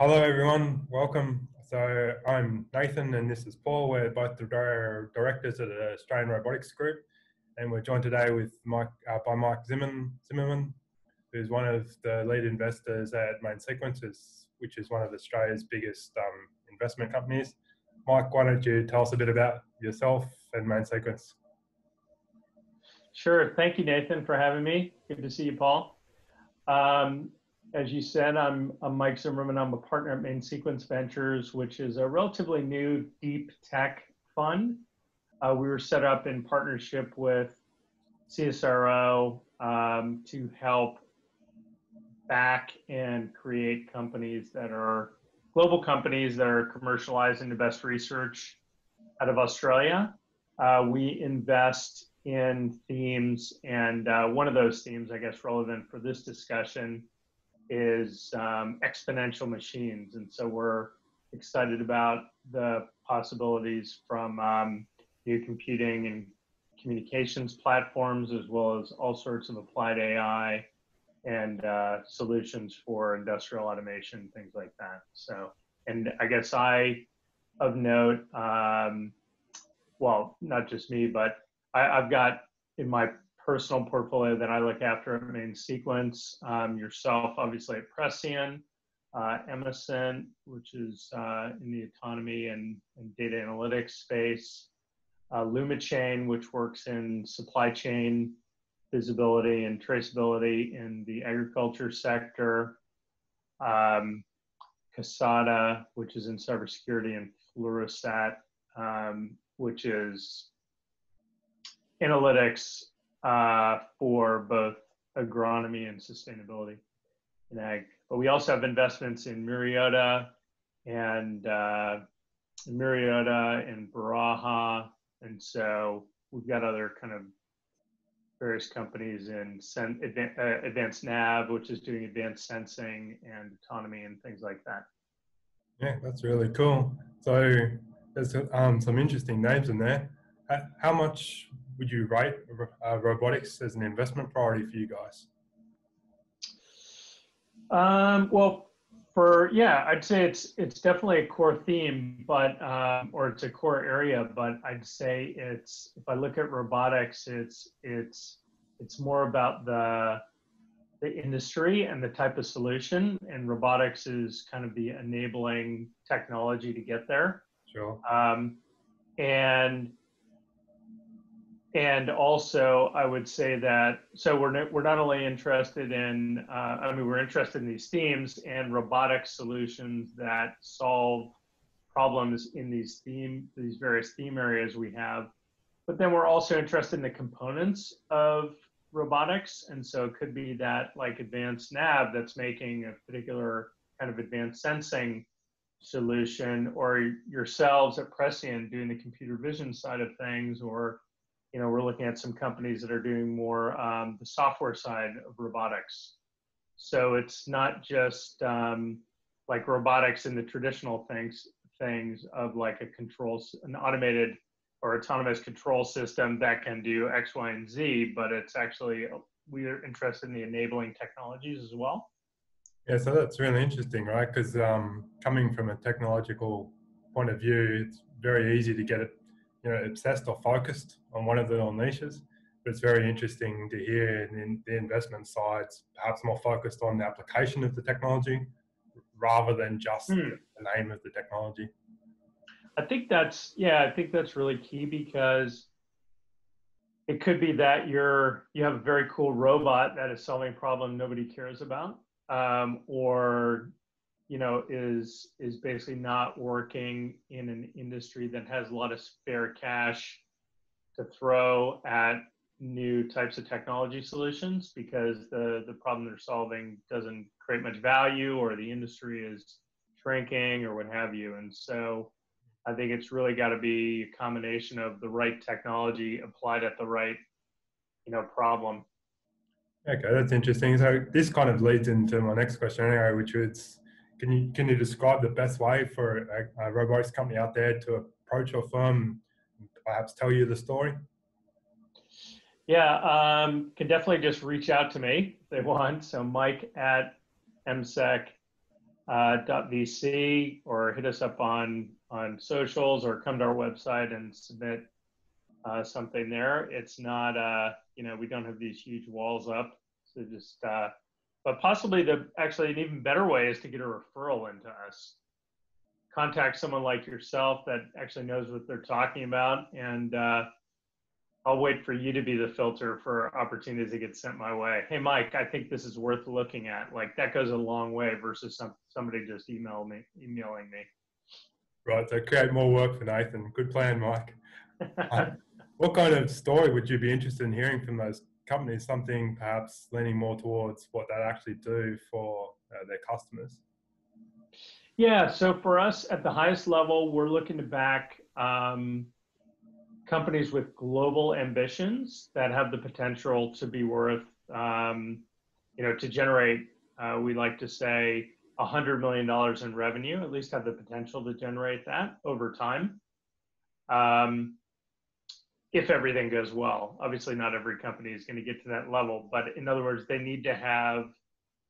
Hello, everyone. Welcome. So I'm Nathan, and this is Paul. We're both the directors at the Australian Robotics Group, and we're joined today with Mike uh, by Mike Zimmerman, Zimmerman, who's one of the lead investors at Main Sequences, which is one of Australia's biggest um, investment companies. Mike, why don't you tell us a bit about yourself and Main Sequence? Sure. Thank you, Nathan, for having me. Good to see you, Paul. Um, as you said, I'm, I'm Mike Zimmerman. I'm a partner at Main Sequence Ventures, which is a relatively new deep tech fund. Uh, we were set up in partnership with CSIRO um, to help back and create companies that are global companies that are commercializing the best research out of Australia. Uh, we invest in themes, and uh, one of those themes, I guess, relevant for this discussion is um, exponential machines. And so we're excited about the possibilities from um, new computing and communications platforms, as well as all sorts of applied AI and uh, solutions for industrial automation, things like that. So, and I guess I, of note, um, well, not just me, but I, have got in my personal portfolio that I look after at Main Sequence, um, yourself, obviously at Presien, uh, Emesent, which is uh, in the autonomy and, and, data analytics space, uh, LumaChain, which works in supply chain visibility and traceability in the agriculture sector, um, Kasada, which is in cybersecurity, and FluroSat, um, which is analytics uh, for both agronomy and sustainability in ag. But we also have investments in Myriota and uh, Myriota and Baraja. And so we've got other kind of various companies in sen- uh, advanced nav, which is doing advanced sensing and autonomy and things like that. Yeah, that's really cool. So there's um, some interesting names in there. How much would you rate uh, robotics as an investment priority for you guys? Um, well, for yeah, I'd say it's it's definitely a core theme, but um, or it's a core area. But I'd say it's if I look at robotics, it's it's it's more about the the industry and the type of solution, and robotics is kind of the enabling technology to get there. Sure. Um, and and also i would say that so we're not, we're not only interested in uh, i mean we're interested in these themes and robotic solutions that solve problems in these theme these various theme areas we have. But then we're also interested in the components of robotics. And so it could be that like advanced nav that's making a particular kind of advanced sensing solution or yourselves at Presien doing the computer vision side of things or you know, we're looking at some companies that are doing more um, the software side of robotics. So it's not just um, like robotics in the traditional things things of like a control, an automated or autonomous control system that can do X, Y, and Z, but it's actually we are interested in the enabling technologies as well. Yeah, so that's really interesting, right? Because um, coming from a technological point of view, it's very easy to get it you know obsessed or focused on one of the little niches. But it's very interesting to hear in the investment sides perhaps more focused on the application of the technology rather than just hmm. the name of the technology. I think that's yeah, I think that's really key because it could be that you're you have a very cool robot that is solving a problem nobody cares about, um, or you know is is basically not working in an industry that has a lot of spare cash to throw at new types of technology solutions because the the problem they're solving doesn't create much value or the industry is shrinking or what have you. And so i think it's really got to be a combination of the right technology applied at the right you know problem. Okay that's interesting. So this kind of leads into my next question anyway which is can you can you describe the best way for a, a robotics company out there to approach your firm, perhaps tell you the story? Yeah, um, can definitely just reach out to me if they want. So Mike at mseq uh, .vc or hit us up on on socials or come to our website and submit uh, something there. It's not, uh, you know, we don't have these huge walls up. So just, uh, but possibly the actually an even better way is to get a referral into us. Contact someone like yourself that actually knows what they're talking about, and uh, I'll wait for you to be the filter for opportunities that get sent my way. Hey, Mike, I think this is worth looking at. Like that goes a long way versus some somebody just email me, emailing me. Right. So create more work for Nathan. Good plan, Mike. uh, what kind of story would you be interested in hearing from those companies? Something perhaps leaning more towards what they actually do for uh, their customers. Yeah. So for us at the highest level, we're looking to back. Um, companies with global ambitions that have the potential to be worth, um, you know, to generate, uh, we like to say, $100 million in revenue, at least have the potential to generate that over time. Um, if everything goes well. Obviously, not every company is going to get to that level, but in other words, they need to have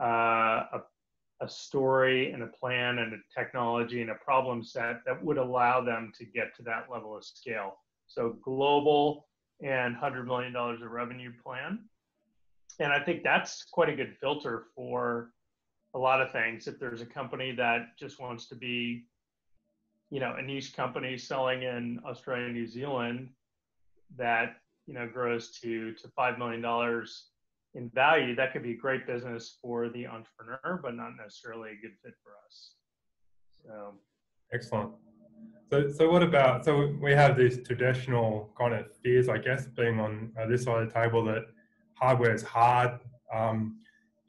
uh, a, a story and a plan and a technology and a problem set that would allow them to get to that level of scale. So global and $100 million of revenue plan. And I think that's quite a good filter for a lot of things. If there's a company that just wants to be, you know, a niche company selling in Australia, New Zealand, that you know grows to to five million dollars in value, that could be a great business for the entrepreneur, but not necessarily a good fit for us. So, excellent. So, so what about? So we have these traditional kind of fears, I guess, being on uh, this side of the table that hardware is hard. Um,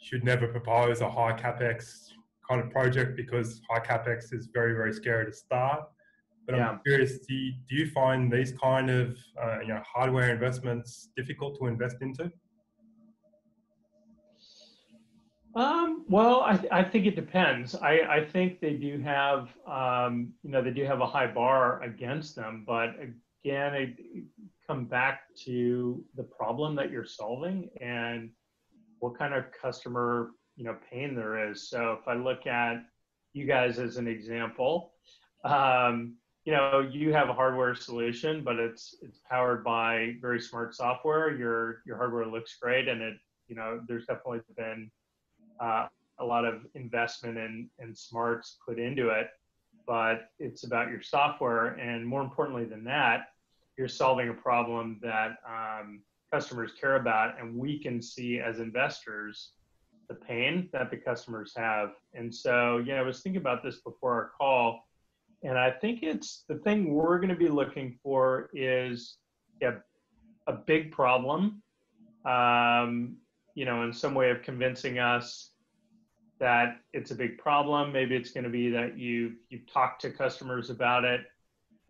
should never propose a high capex kind of project because high capex is very, very scary to start. But yeah. I'm curious, do you, do you find these kind of uh, you know hardware investments difficult to invest into? Um, well, I, th- I think it depends. I, I think they do have, um, you know, they do have a high bar against them. But again, it come back to the problem that you're solving and what kind of customer, you know, pain there is. So if I look at you guys as an example, um, you know, you have a hardware solution, but it's it's powered by very smart software. Your your hardware looks great, and it, you know, there's definitely been uh, a lot of investment and, and smarts put into it, but it's about your software. And more importantly than that, you're solving a problem that um, customers care about. And we can see as investors the pain that the customers have. And so, yeah, I was thinking about this before our call. And I think it's the thing we're going to be looking for is yeah, a big problem um, you know, in some way of convincing us that it's a big problem. Maybe it's going to be that you've you've talked to customers about it,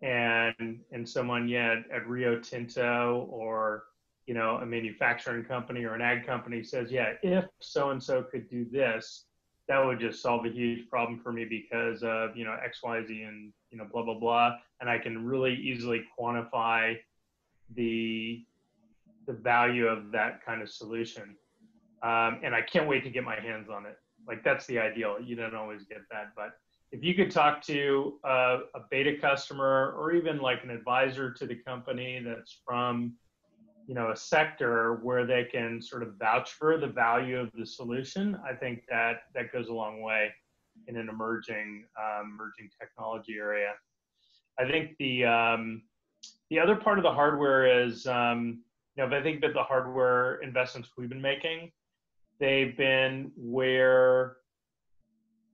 and and someone yet at Rio Tinto or you know a manufacturing company or an ag company says, yeah, if so and so could do this, that would just solve a huge problem for me because of you know X Y Z and you know blah blah blah, and I can really easily quantify the the value of that kind of solution um, and I can't wait to get my hands on it. Like that's the ideal. You don't always get that, but if you could talk to a, a beta customer or even like an advisor to the company that's from you know a sector where they can sort of vouch for the value of the solution i think that that goes a long way in an emerging um, emerging technology area. I think the um, the other part of the hardware is um, you know if i think about the hardware investments we've been making they've been where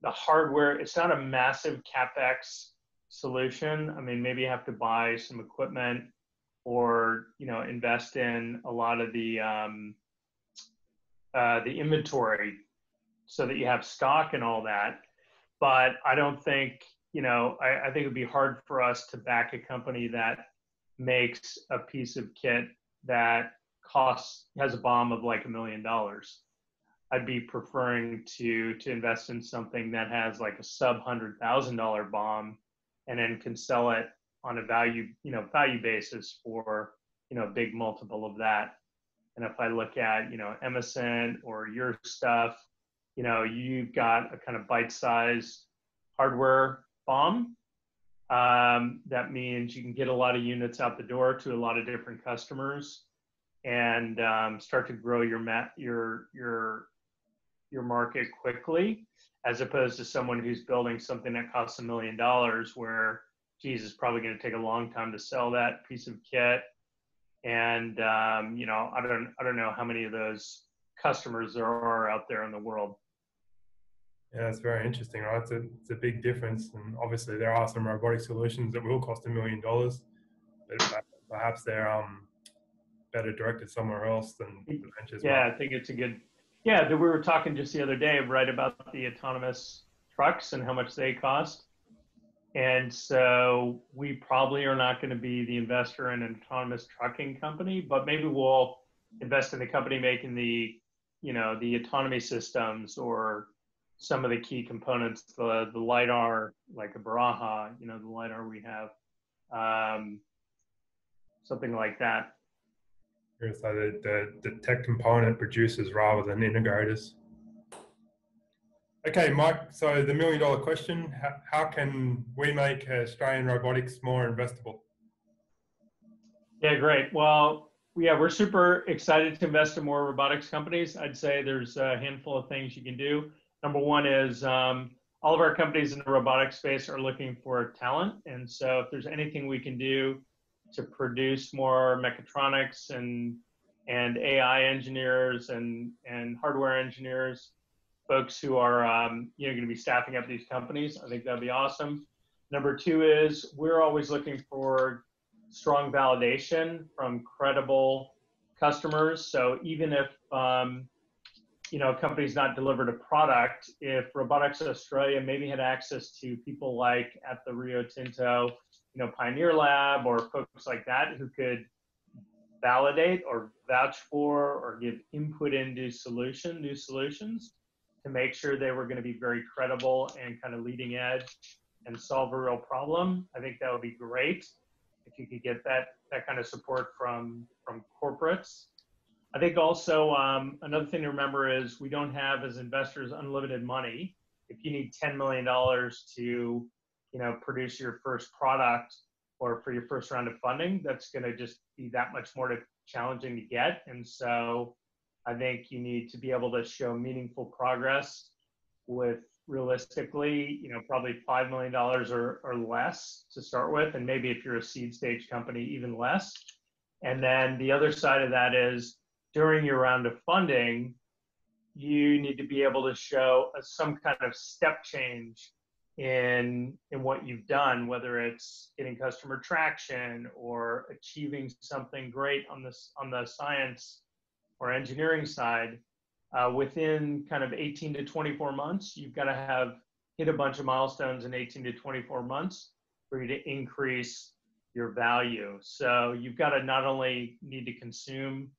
the hardware it's not a massive capex solution. I mean maybe you have to buy some equipment or you know invest in a lot of the um, uh, the inventory so that you have stock and all that. But i don't think you know I, I think it would be hard for us to back a company that makes a piece of kit that costs has a BOM of like a million dollars. I'd be preferring to to invest in something that has like a sub hundred thousand dollar BOM, and then can sell it on a value you know value basis for you know a big multiple of that. And if I look at you know Emesent or your stuff, you know, you've got a kind of bite-sized hardware BOM. Um, that means you can get a lot of units out the door to a lot of different customers and um, start to grow your mat your your your market quickly as opposed to someone who's building something that costs a million dollars where geez it's probably going to take a long time to sell that piece of kit and um, you know i don't i don't know how many of those customers there are out there in the world yeah, it's very interesting, right? It's a, it's a big difference. And obviously, there are some robotic solutions that will cost a million dollars, but perhaps they're um, better directed somewhere else than the ventures. Yeah, I think it's a good. Yeah, we were talking just the other day, right, about the autonomous trucks and how much they cost. And so we probably are not going to be the investor in an autonomous trucking company, but maybe we'll invest in the company making the, you know, the autonomy systems or some of the key components, the the lidar, like a Baraja, you know, the lidar we have, um, something like that. So the, the, the tech component producers rather than integrators. Okay, Mike, so the million dollar question, how, how can we make Australian robotics more investable? Yeah, great. Well, yeah, we're super excited to invest in more robotics companies. I'd say there's a handful of things you can do. Number one is um, all of our companies in the robotics space are looking for talent. And so if there's anything we can do to produce more mechatronics and and AI engineers and and hardware engineers, folks who are um, you know going to be staffing up these companies. I think that'd be awesome. Number two is we're always looking for strong validation from credible customers. So even if um, you know a company's not delivered a product, if Robotics Australia maybe had access to people like at the Rio Tinto you know, Pioneer Lab or folks like that who could validate or vouch for or give input into solution, new solutions to make sure they were going to be very credible and kind of leading edge and solve a real problem. I think that would be great if you could get that that kind of support from from corporates. I think also um, another thing to remember is we don't have as investors unlimited money. If you need $10 million to you know, produce your first product or for your first round of funding, that's going to just be that much more to, challenging to get. And so I think you need to be able to show meaningful progress with realistically, you know, probably $5 million or, or less to start with. And maybe if you're a seed stage company, even less. And then the other side of that is during your round of funding, you need to be able to show a, some kind of step change in in what you've done whether it's getting customer traction or achieving something great on this on the science or engineering side uh, within kind of 18 to 24 months you've got to have hit a bunch of milestones in 18 to 24 months for you to increase your value. So you've got to not only need to consume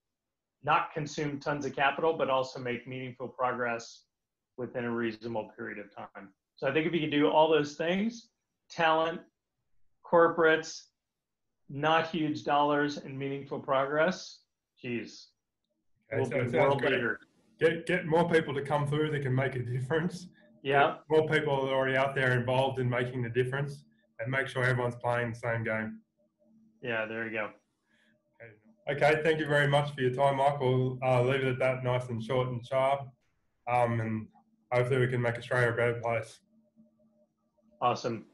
not consume tons of capital but also make meaningful progress within a reasonable period of time. So I think if you can do all those things, talent, corporates, not huge dollars, and meaningful progress, geez, we'll so world leader. Get get more people to come through that can make a difference. Yeah. Get more people are already out there involved in making the difference, and make sure everyone's playing the same game. Yeah, there you go. Okay, thank you very much for your time, Michael. Uh, leave it at that, nice and short and sharp. Um, and hopefully we can make Australia a better place. Awesome.